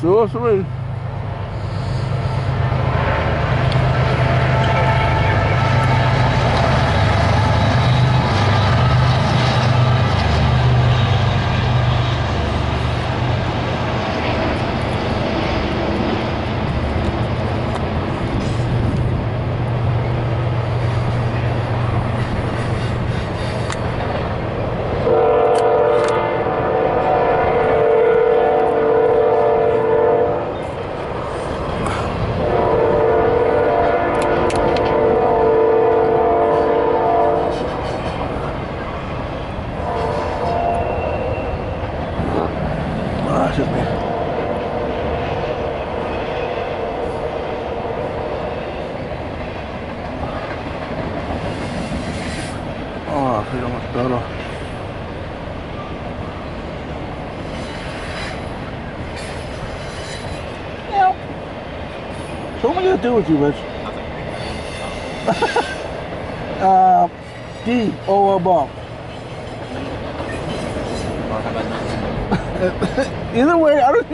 主要是为 Feel much better. Yeah. So what am I gonna do with you, Rich? uh, D over bump. Or how about nothing? Either way, I don't.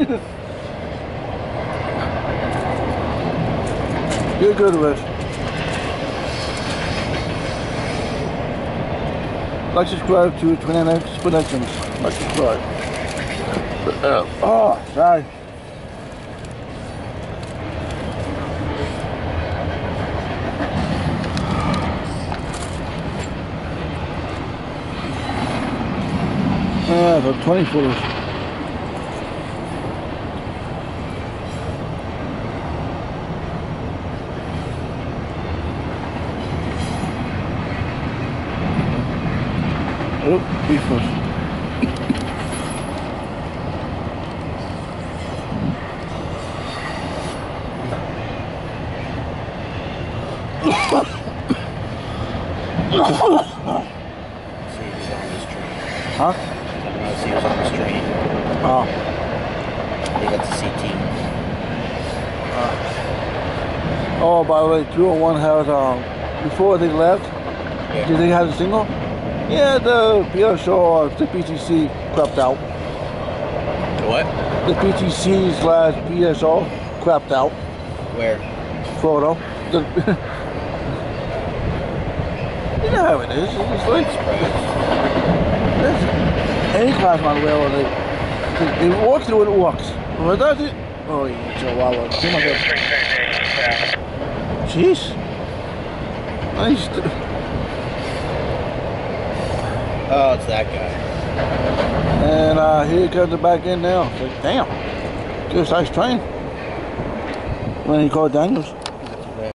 You're good, Rich. Like, subscribe to Twin X Productions. Like, subscribe. Uh, oh, sorry. Yeah, the 20 footers. Oh, beefers. See who's on this train. Huh? I want to see who's on this train. Oh. They got the CT. Oh, by the way, 201 has, um, before they left, Yeah. did they have a single? Yeah, the PSO, the PTC crapped out. The what? The PTC slash PSO crapped out. Where? Photo. The, you know how it is. It's like it's, any class on the railroad, they, they, they walk through it, it walks. Well, does it? Oh, you chihuahua. Oh. Jeez. Nice. Oh, it's that guy. And uh, here comes it back in now. Like, damn. Good size train. When he called Daniels.